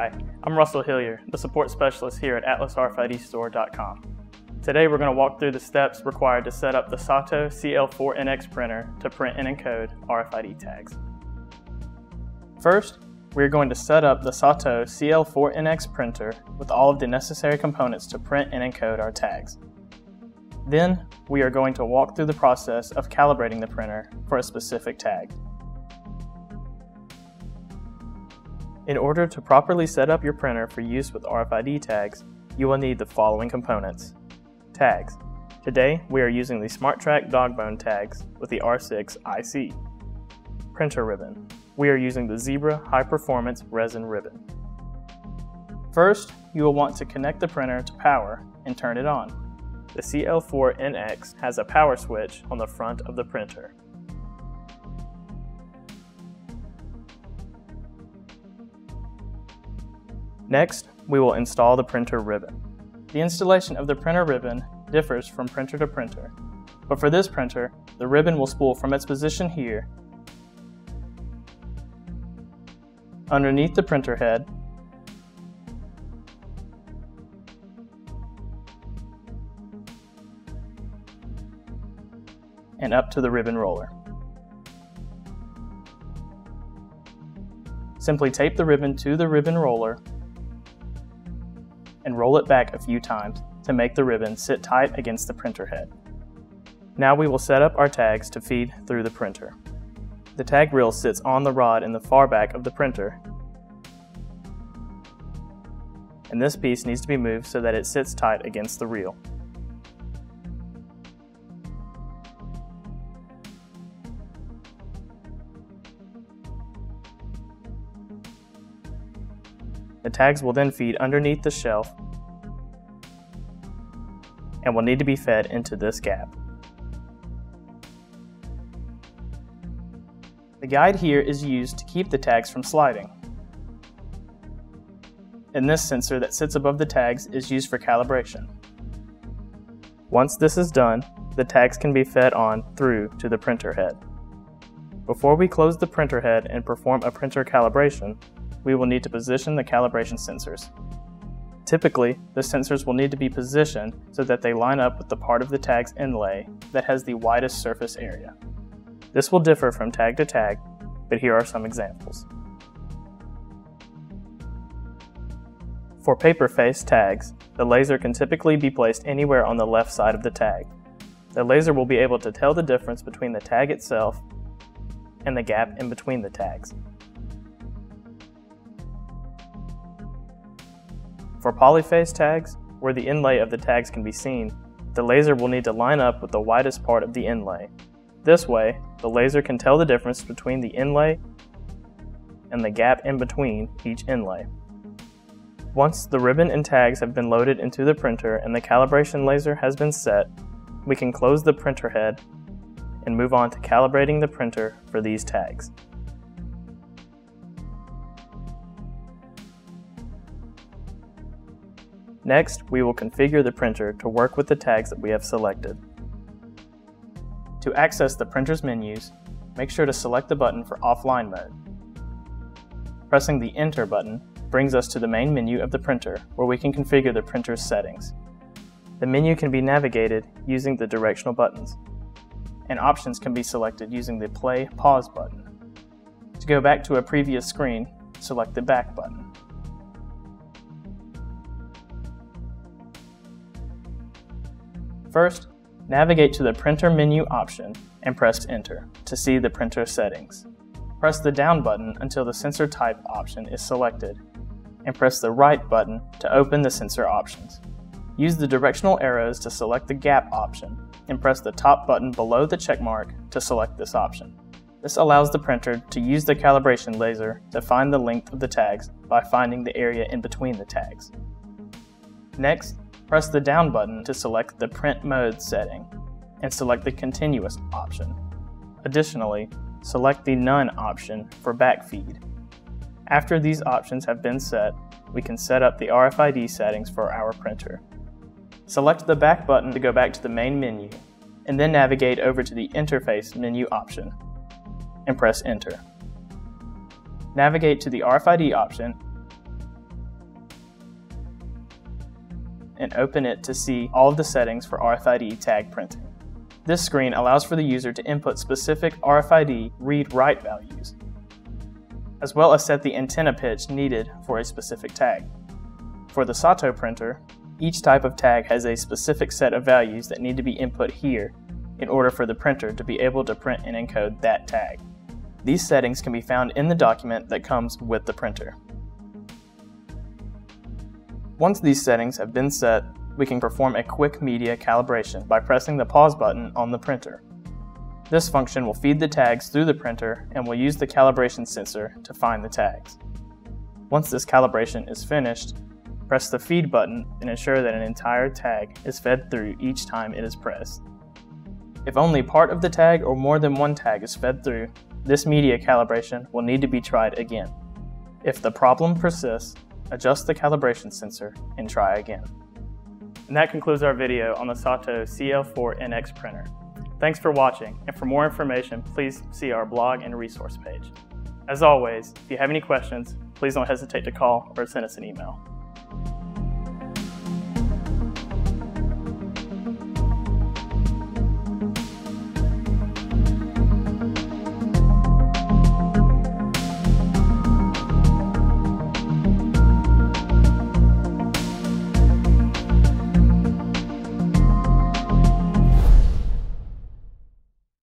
Hi, I'm Russell Hillier, the support specialist here at AtlasRFIDstore.com. Today we're going to walk through the steps required to set up the SATO CL4NX printer to print and encode RFID tags. First, we are going to set up the SATO CL4NX printer with all of the necessary components to print and encode our tags. Then, we are going to walk through the process of calibrating the printer for a specific tag. In order to properly set up your printer for use with RFID tags, you will need the following components. Tags. Today, we are using the Smartrac Dogbone tags with the R6 IC. Printer ribbon. We are using the Zebra High Performance Resin ribbon. First, you will want to connect the printer to power and turn it on. The CL4NX has a power switch on the front of the printer. Next, we will install the printer ribbon. The installation of the printer ribbon differs from printer to printer, but for this printer, the ribbon will spool from its position here underneath the printer head and up to the ribbon roller. Simply tape the ribbon to the ribbon roller and roll it back a few times to make the ribbon sit tight against the printer head. Now we will set up our tags to feed through the printer. The tag reel sits on the rod in the far back of the printer. And this piece needs to be moved so that it sits tight against the reel. The tags will then feed underneath the shelf and will need to be fed into this gap. The guide here is used to keep the tags from sliding. And this sensor that sits above the tags is used for calibration. Once this is done, the tags can be fed on through to the printer head. Before we close the printer head and perform a printer calibration, we will need to position the calibration sensors. Typically, the sensors will need to be positioned so that they line up with the part of the tag's inlay that has the widest surface area. This will differ from tag to tag, but here are some examples. For paper face tags, the laser can typically be placed anywhere on the left side of the tag. The laser will be able to tell the difference between the tag itself and the gap in between the tags. For poly face tags, where the inlay of the tags can be seen, the laser will need to line up with the widest part of the inlay. This way, the laser can tell the difference between the inlay and the gap in between each inlay. Once the ribbon and tags have been loaded into the printer and the calibration laser has been set, we can close the printer head and move on to calibrating the printer for these tags. Next, we will configure the printer to work with the tags that we have selected. To access the printer's menus, make sure to select the button for offline mode. Pressing the Enter button brings us to the main menu of the printer where we can configure the printer's settings. The menu can be navigated using the directional buttons, and options can be selected using the Play Pause button. To go back to a previous screen, select the Back button. First, navigate to the Printer menu option and press Enter to see the printer settings. Press the down button until the sensor type option is selected, and press the right button to open the sensor options. Use the directional arrows to select the gap option, and press the top button below the checkmark to select this option. This allows the printer to use the calibration laser to find the length of the tags by finding the area in between the tags. Next, Press the down button to select the print mode setting and select the continuous option. Additionally, select the none option for backfeed. After these options have been set, we can set up the RFID settings for our printer. Select the back button to go back to the main menu, and then navigate over to the interface menu option and press enter. Navigate to the RFID option and open it to see all of the settings for RFID tag printing. This screen allows for the user to input specific RFID read-write values, as well as set the antenna pitch needed for a specific tag. For the Sato printer, each type of tag has a specific set of values that need to be input here in order for the printer to be able to print and encode that tag. These settings can be found in the document that comes with the printer. Once these settings have been set, we can perform a quick media calibration by pressing the pause button on the printer. This function will feed the tags through the printer and will use the calibration sensor to find the tags. Once this calibration is finished, press the feed button and ensure that an entire tag is fed through each time it is pressed. If only part of the tag or more than one tag is fed through, this media calibration will need to be tried again. If the problem persists, adjust the calibration sensor and try again. And that concludes our video on the Sato CL4NX printer. Thanks for watching, and for more information, please see our blog and resource page. As always, if you have any questions, please don't hesitate to call or send us an email.